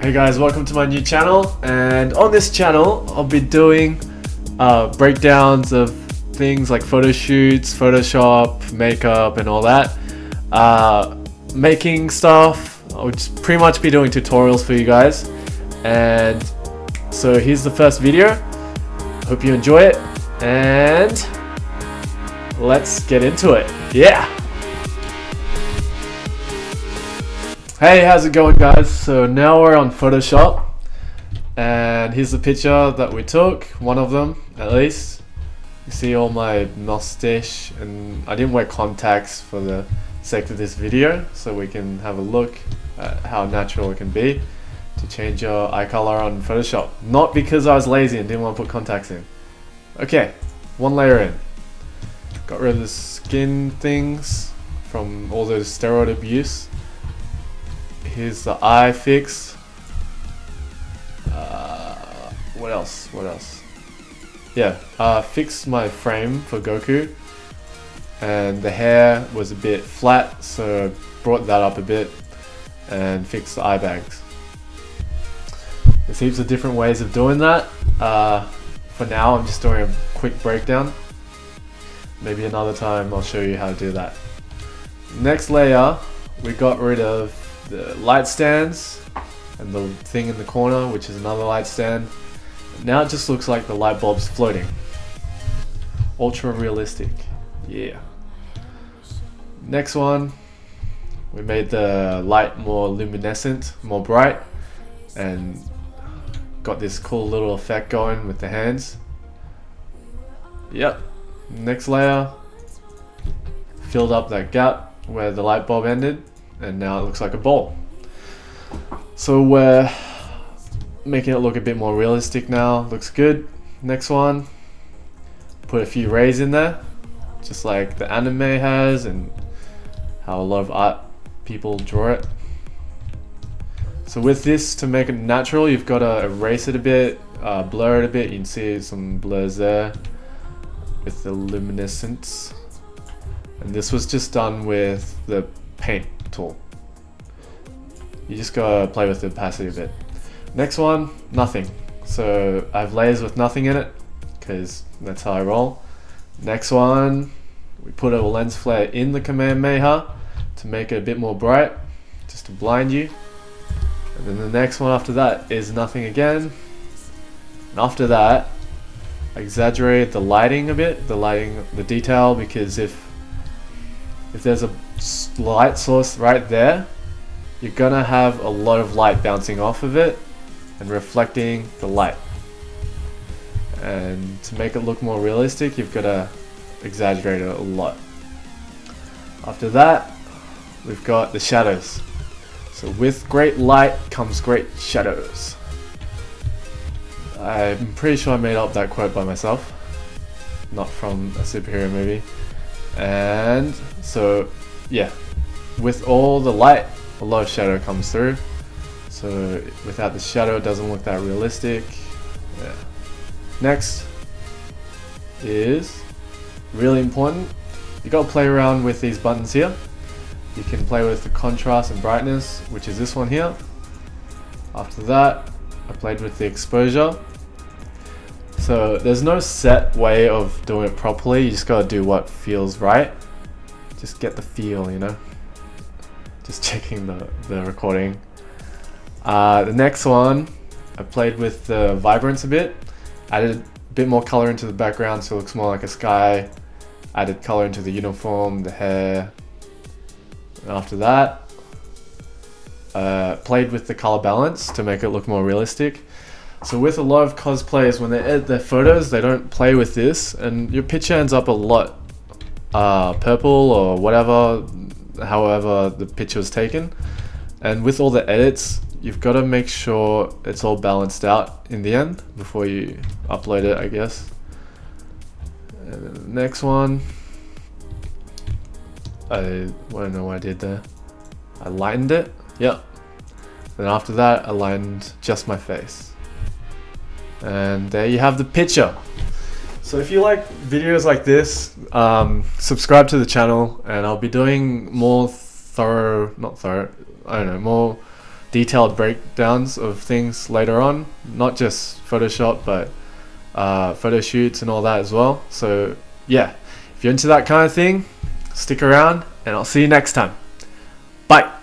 Hey guys, welcome to my new channel and on this channel I'll be doing uh, breakdowns of things like photo shoots, Photoshop, makeup and all that. Uh, making stuff, I'll just pretty much be doing tutorials for you guys and so here's the first video. Hope you enjoy it and let's get into it. Yeah! Hey, how's it going guys? So now we're on Photoshop and here's the picture that we took, one of them at least. You see all my mustache and I didn't wear contacts for the sake of this video so we can have a look at how natural it can be to change your eye color on Photoshop. Not because I was lazy and didn't want to put contacts in. Okay, one layer in. Got rid of the skin things from all those steroid abuse here's the eye fix. Uh, what else? What else? Yeah, uh, fixed my frame for Goku. And the hair was a bit flat, so brought that up a bit and fixed the eye bags. There's heaps of different ways of doing that. Uh, for now, I'm just doing a quick breakdown. Maybe another time I'll show you how to do that. Next layer, we got rid of the light stands and the thing in the corner, which is another light stand. Now it just looks like the light bulb's floating. Ultra realistic. Yeah. Next one, we made the light more luminescent, more bright, and got this cool little effect going with the hands. Yep. Next layer, filled up that gap where the light bulb ended and now it looks like a ball. So we're making it look a bit more realistic now, looks good. Next one, put a few rays in there, just like the anime has and how a lot of art people draw it. So with this, to make it natural, you've got to erase it a bit, uh, blur it a bit. You can see some blurs there with the luminescence. And this was just done with the paint tool. You just gotta play with the opacity a bit. Next one, nothing. So I have layers with nothing in it, because that's how I roll. Next one, we put a lens flare in the Kamehameha to make it a bit more bright, just to blind you. And then the next one after that is nothing again. And after that, I exaggerate the lighting a bit, the lighting, the detail, because if if there's a light source right there, you're gonna have a lot of light bouncing off of it and reflecting the light. And to make it look more realistic, you've got to exaggerate it a lot. After that, we've got the shadows. So with great light comes great shadows. I'm pretty sure I made up that quote by myself, not from a superhero movie. And so, yeah, with all the light, a lot of shadow comes through. So without the shadow, it doesn't look that realistic. Yeah. Next is really important. You gotta play around with these buttons here. You can play with the contrast and brightness, which is this one here. After that, I played with the exposure. So there's no set way of doing it properly, you just gotta do what feels right. Just get the feel, you know? Just checking the, the recording. Uh, the next one, I played with the vibrance a bit, added a bit more color into the background so it looks more like a sky, added color into the uniform, the hair. And after that, uh, played with the color balance to make it look more realistic. So with a lot of cosplayers, when they edit their photos, they don't play with this, and your picture ends up a lot uh, purple or whatever, however the picture was taken. And with all the edits, you've got to make sure it's all balanced out in the end before you upload it, I guess. And the next one, I, I don't know what I did there. I lightened it, yep. Then after that, I lined just my face. And there you have the picture. So if you like videos like this, um, subscribe to the channel and I'll be doing more thorough, not thorough, I don't know, more detailed breakdowns of things later on, not just Photoshop, but uh, photo shoots and all that as well. So yeah, if you're into that kind of thing, stick around, and I'll see you next time. Bye.